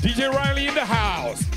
DJ Riley in the house.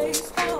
Don't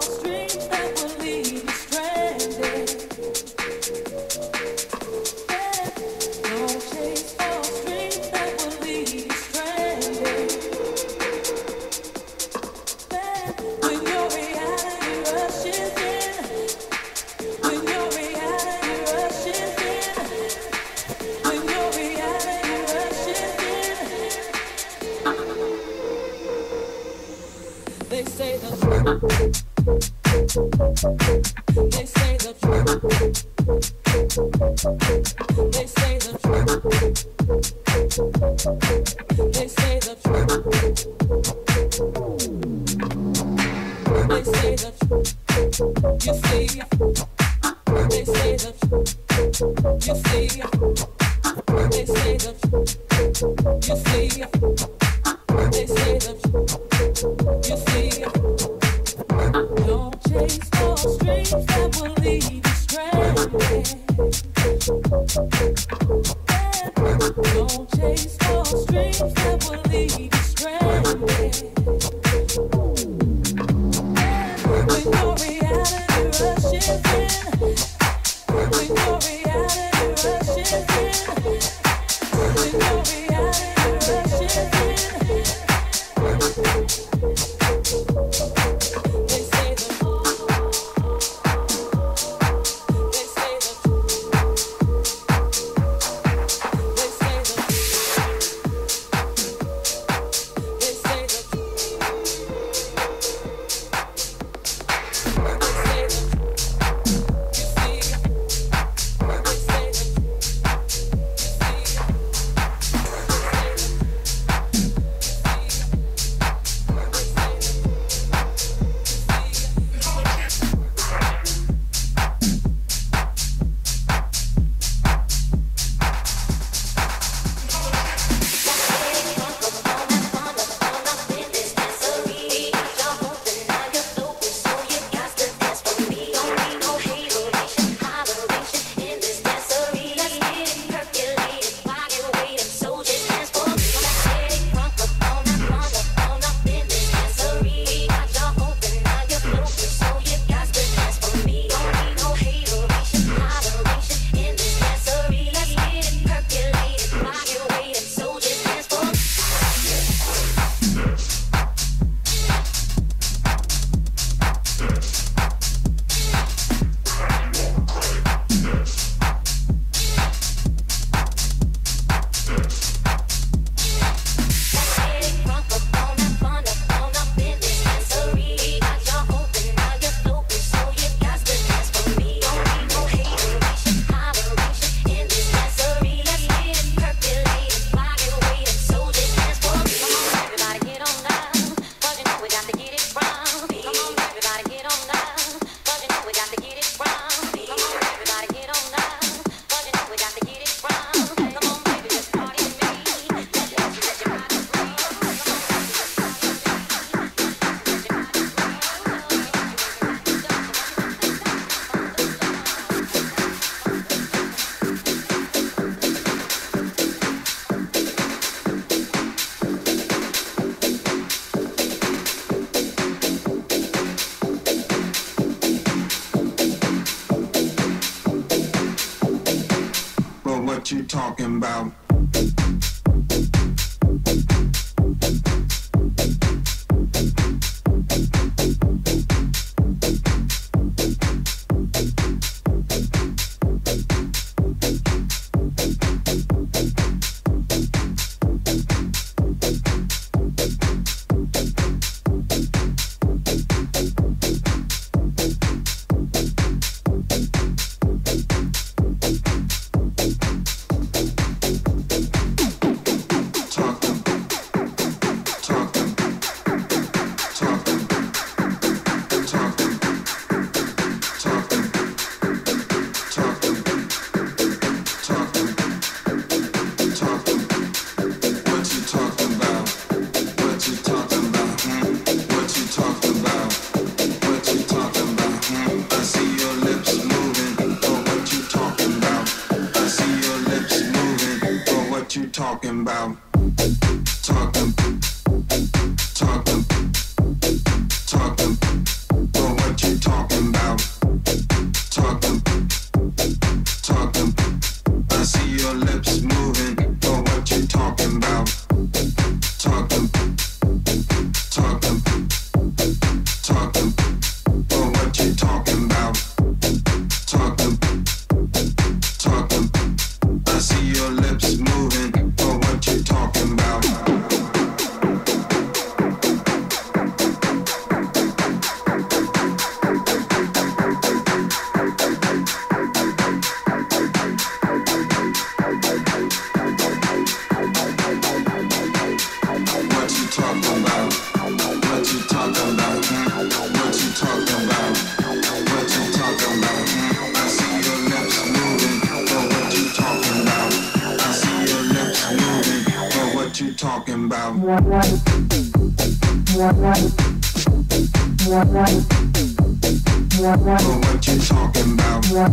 what you talking about?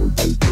About?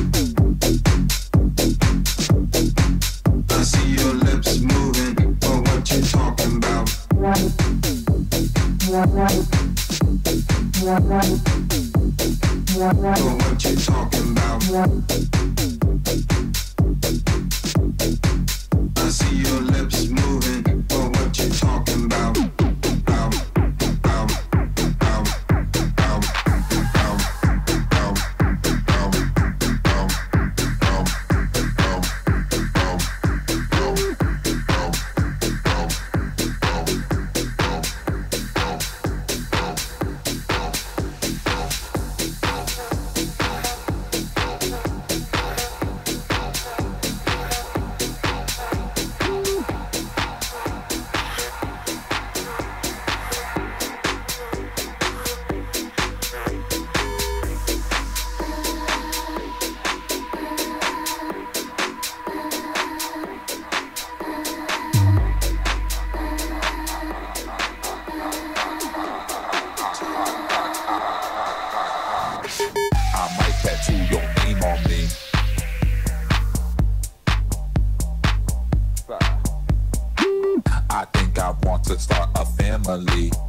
my league.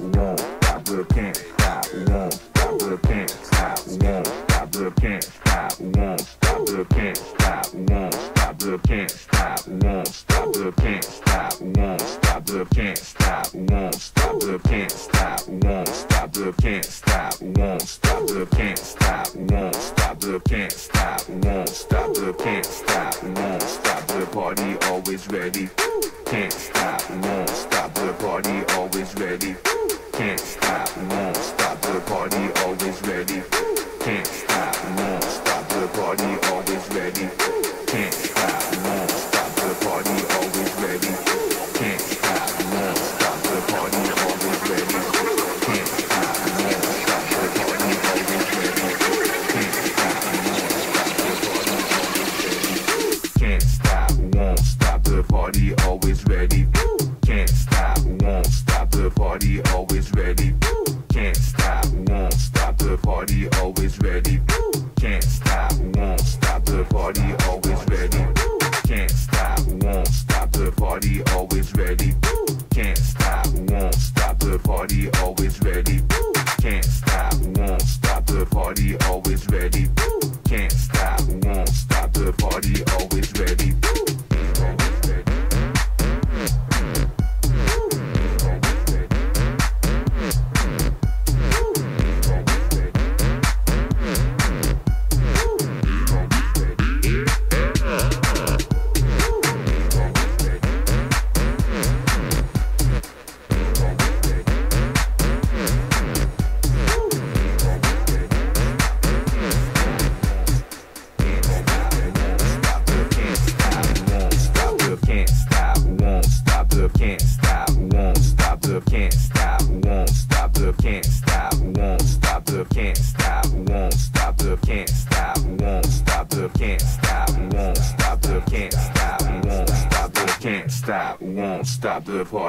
won't stop, we can't stop, won't stop, we can't stop, won't stop, we can't stop, won't stop, we can't stop, won't stop, we can't stop, won't stop, we can't stop, won't stop, we can't stop, won't stop, we can't stop, won't stop, we can't stop, won't stop, we can't stop, won't stop, we can't stop, won't stop, we can't stop, won't stop, the party always ready, can't stop, won't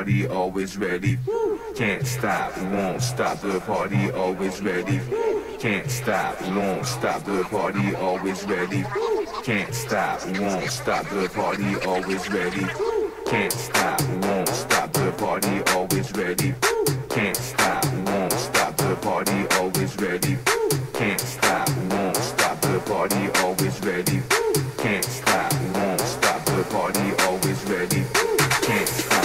party always ready. Can't stop, won't stop the party always ready. Can't stop, won't stop the party always ready. Can't stop, won't stop the party always ready. Can't stop, won't stop the party always ready. Can't stop, won't stop the party always ready. Can't stop, won't stop the party always ready. Can't stop, won't stop the party always ready. Can't stop,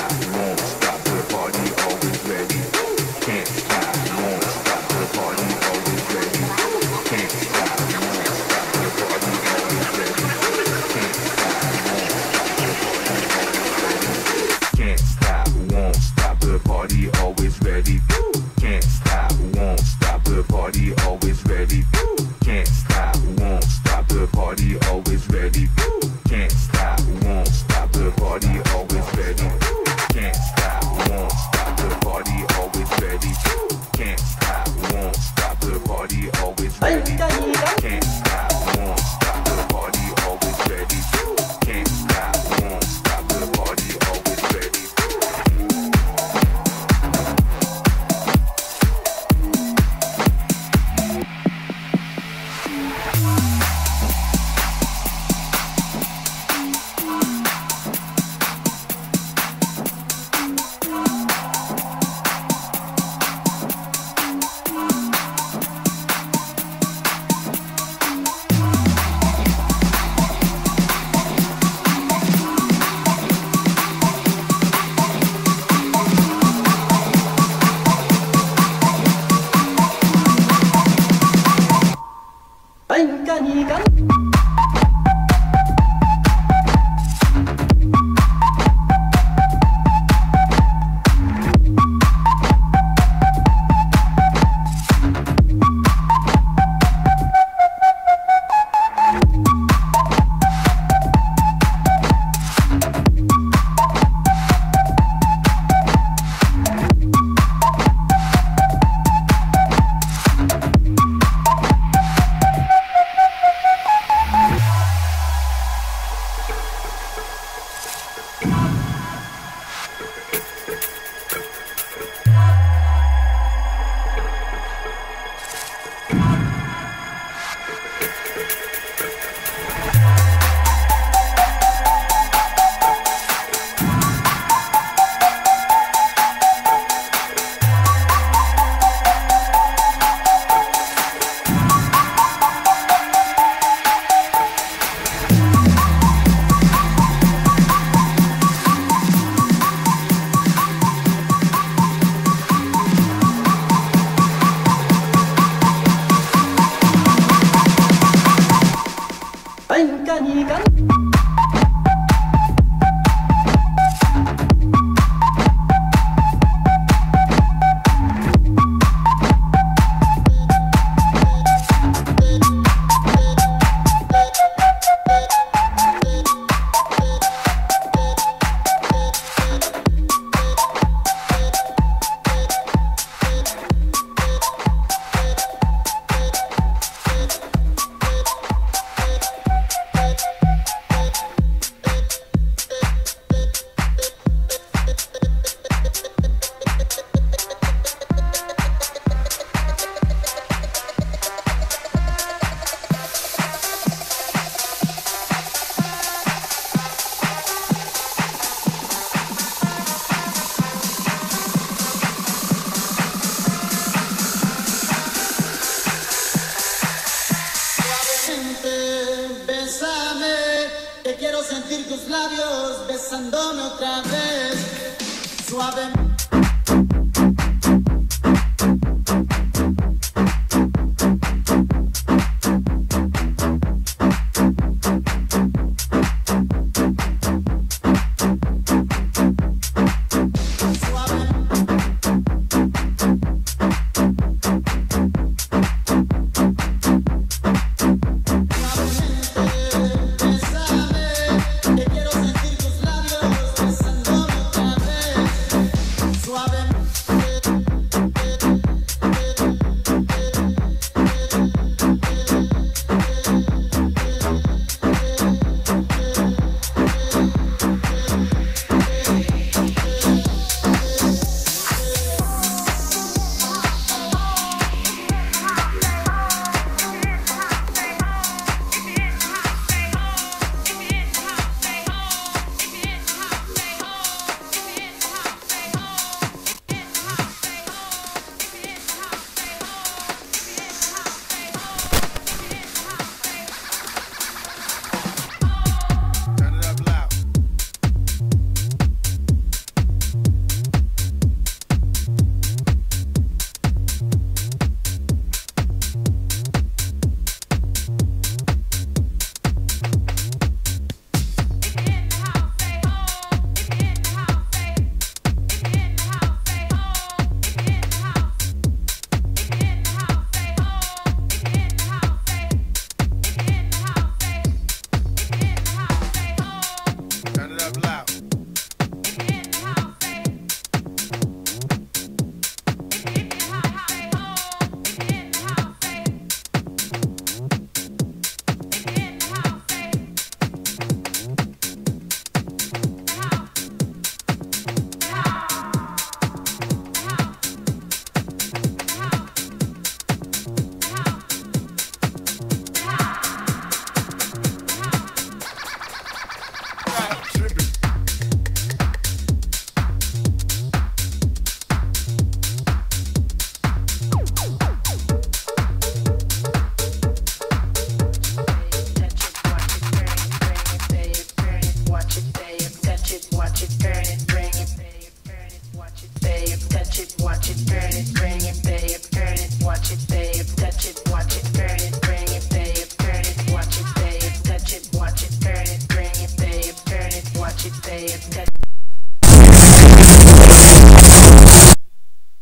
turn it, bring it, babe, turn it, watch it, babe, touch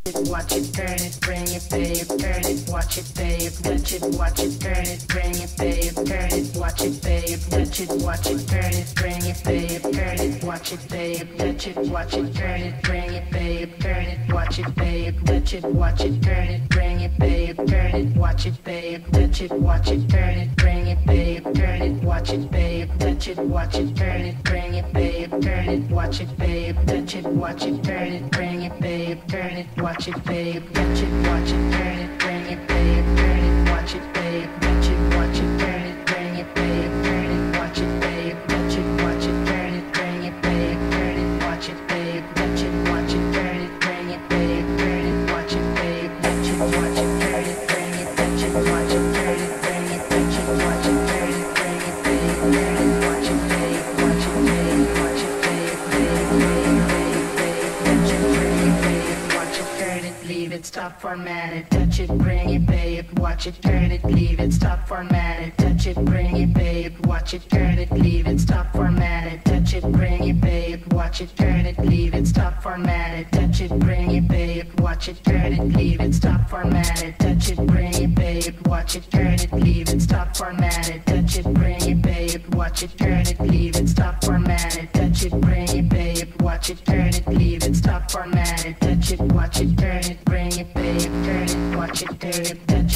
it, watch it, turn it, bring it, babe, turn it, watch it, babe, touch it, watch it, turn it, bring it, babe, turn it, watch it, babe, touch it, watch it, turn it, bring it, babe, turn it, watch it, babe, touch it, watch it, turn it, bring it, babe, turn it, watch it, babe, touch it, watch it, turn it, bring it, babe, turn it, watch it, babe, touch it, watch it, turn it, bring it, babe, turn it, watch it, babe, touch it, watch it, turn it, bring it, babe, turn it, watch it, babe, touch it, watch it, turn it, bring it, babe, turn it, watch it, babe, touch it, watch it, turn it, bring it, babe, turn it, watch it, babe, stop, format it, touch it, bring it, babe, watch it, turn it, leave it, stop, format it, touch it, bring it, babe, watch it, turn it, leave it, stop, format it, touch it, bring it, babe, watch it, turn it, leave it, stop, format it, touch it, bring it, babe, watch it, turn it, leave it, stop, format it, touch it, bring it, babe, watch it, turn it, leave it, stop, format it, touch it, bring it, babe, watch it, turn it, leave it, stop, format it, touch it, bring it, babe, watch it, turn it, leave it, stop, format it, touch it, watch it, it, watch